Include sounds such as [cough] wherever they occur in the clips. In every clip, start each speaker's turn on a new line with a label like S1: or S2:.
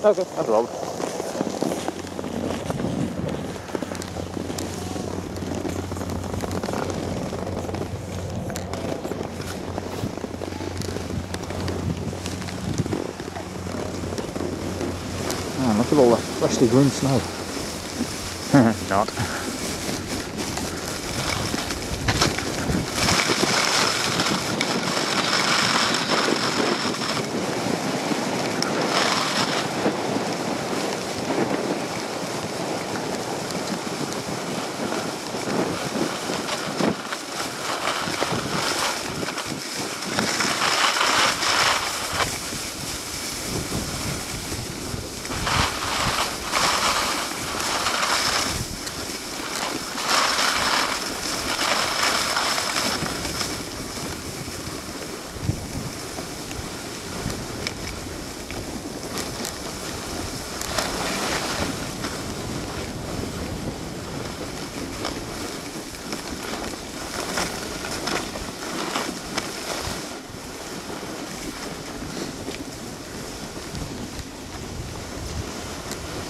S1: Okay, no problem. Oh, look at all the freshly green snow. Not. you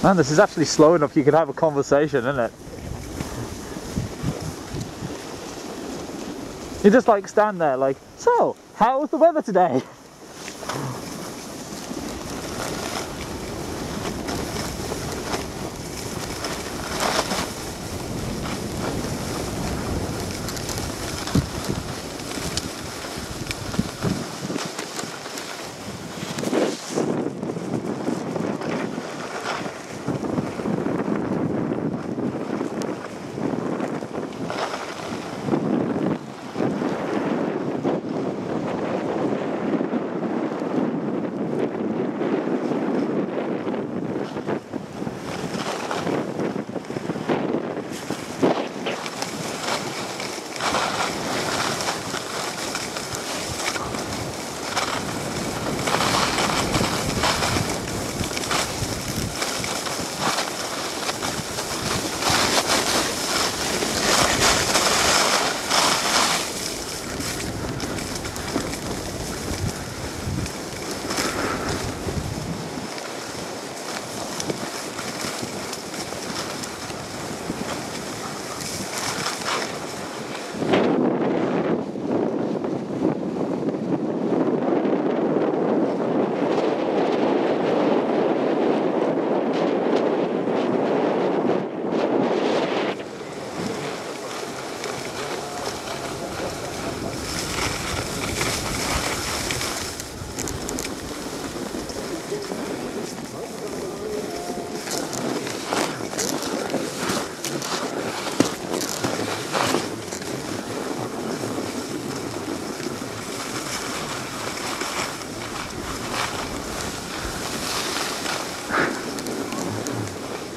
S1: Man, this is actually slow enough you could have a conversation, isn't it? You just like stand there like, so, how was the weather today? [laughs]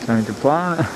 S1: Going to plan.